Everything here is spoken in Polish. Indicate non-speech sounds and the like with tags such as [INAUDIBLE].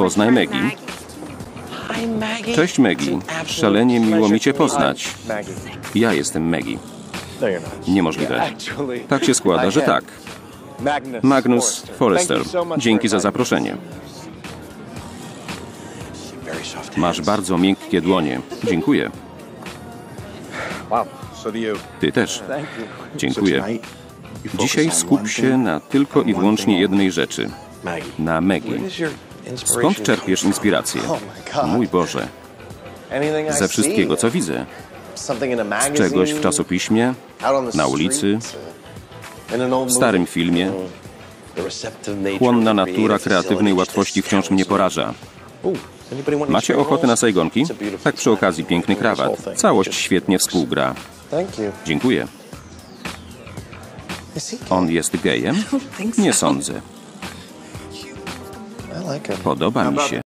Poznaj Maggie. Cześć Maggie. Szalenie miło mi Cię poznać. Ja jestem Maggie. Niemożliwe. Tak się składa, że tak. Magnus Forrester. Dzięki za zaproszenie. Masz bardzo miękkie dłonie. Dziękuję. Ty też. Dziękuję. Dzisiaj skup się na tylko i wyłącznie jednej rzeczy. Na Maggie. Skąd czerpiesz inspirację? Mój Boże. Ze wszystkiego, co widzę. Z czegoś w czasopiśmie, na ulicy, w starym filmie. Chłonna natura kreatywnej łatwości wciąż mnie poraża. Macie ochotę na sajgonki? Tak przy okazji piękny krawat. Całość świetnie współgra. Dziękuję. On jest gejem? [LAUGHS] Nie sądzę. Podoba mi się.